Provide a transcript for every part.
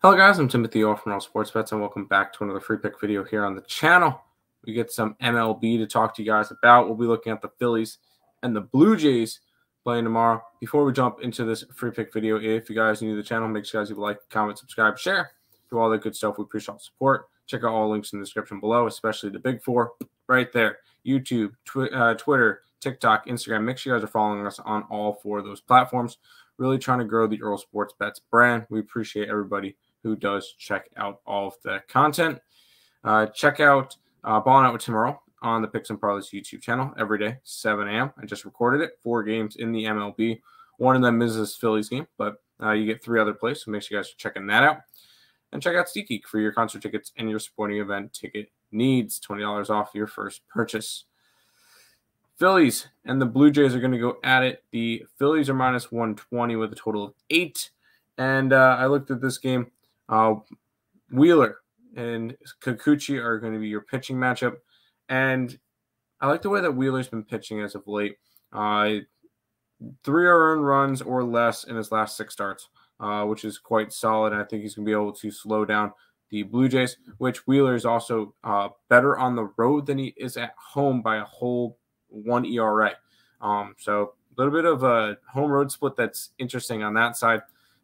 Hello guys, I'm Timothy O from Earle Sports Bets and welcome back to another free pick video here on the channel. We get some MLB to talk to you guys about. We'll be looking at the Phillies and the Blue Jays playing tomorrow. Before we jump into this free pick video, if you guys are new to the channel, make sure you guys leave a like, comment, subscribe, share, do all that good stuff. We appreciate all the support. Check out all links in the description below, especially the big four right there. YouTube, twi uh, Twitter, TikTok, Instagram. Make sure you guys are following us on all four of those platforms. Really trying to grow the Earle Sports Bets brand. We appreciate everybody who does check out all of the content. Uh, check out uh, Balling Out with Tim Earle on the Picks and Parlays YouTube channel every day, 7 a.m. I just recorded it. Four games in the MLB. One of them is this Phillies game, but uh, you get three other plays, so make sure you guys are checking that out. And check out SeatGeek for your concert tickets and your sporting event ticket needs. $20 off your first purchase. Phillies and the Blue Jays are going to go at it. The Phillies are minus 120 with a total of eight. And uh, I looked at this game. Uh, Wheeler and Kikuchi are going to be your pitching matchup. And I like the way that Wheeler's been pitching as of late. Uh, three earned runs or less in his last six starts, uh, which is quite solid. I think he's going to be able to slow down the Blue Jays, which Wheeler is also uh, better on the road than he is at home by a whole one ERA. Um, so a little bit of a home road split that's interesting on that side.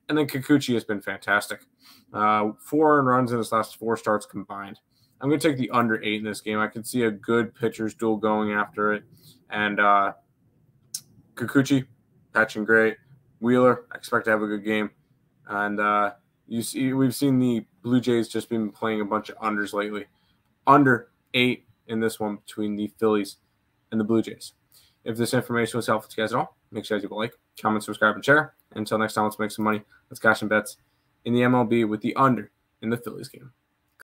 And then Kikuchi has been fantastic. Uh, four earned runs in his last four starts combined. I'm going to take the under eight in this game. I can see a good pitcher's duel going after it. And uh, Kikuchi, patching great. Wheeler, I expect to have a good game. And uh, you see, we've seen the Blue Jays just been playing a bunch of unders lately. Under eight in this one between the Phillies and the Blue Jays. If this information was helpful to you guys at all, make sure you a like, comment, subscribe, and share. Until next time, let's make some money. Let's cash some bets in the MLB with the under in the Phillies game.